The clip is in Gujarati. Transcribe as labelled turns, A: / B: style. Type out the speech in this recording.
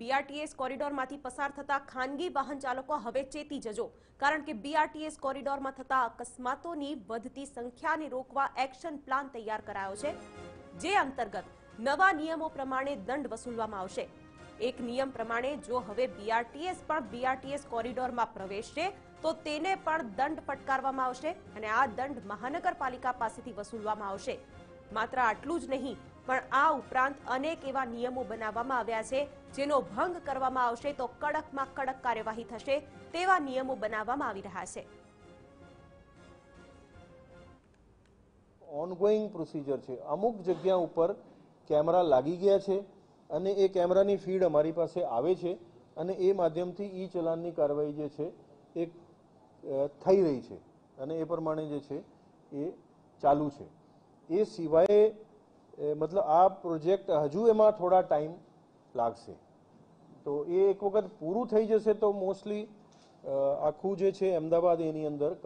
A: બીઆરટીએસ કોરિડોરમાંથી પસાર થતા ખાનગી વાહન ચાલકો હવે ચેતી જજો, કારણ કે બીઆરટીએસ કોરિડોરમાં થતા અકસ્માતોની વધતી સંખ્યાને રોકવા એક્શન પ્લાન તૈયાર કરાયો છે, જે અંતર્ગત નવા નિયમો પ્રમાણે દંડ વસૂલવામાં આવશે. એક નિયમ પ્રમાણે જો હવે બીઆરટીએસ પણ બીઆરટીએસ કોરિડોરમાં પ્રવેશશે, તો તેને પણ દંડ ફટકારવામાં આવશે અને આ દંડ મહાનગરપાલિકા પાસેથી વસૂલવામાં આવશે. માત્ર આટલું જ નહીં પણ આ ઉપરાંત અનેક એવા નિયમો બનાવવામાં આવ્યા છે, જેનો ભંગ કરવામાં આવશે તો કડકમાં કડક કાર્યવાહી થશે તેવા નિયમો બનાવવામાં આવી રહ્યા છે.
B: ઓનગોઈંગ પ્રોસિજર છે. અમુક જગ્યા ઉપર કેમેરા લાગી ગયા છે અને એ કેમેરાની ફીડ અમારી પાસે આવે છે અને એ માધ્યમથી ઈ ચલાનની કાર્યવાહી જે છે એ થઈ રહી છે અને એ પ્રમાણે જે છે એ ચાલુ છે. એ સિવાય મતલબ આ પ્રોજેક્ટ હજુ એમાં થોડા ટાઈમ લાગશે. તો એ એક વખત પૂરું થઈ જશે તો મોસ્ટલી આખું જે છે, અમદાવાદ એની અંદર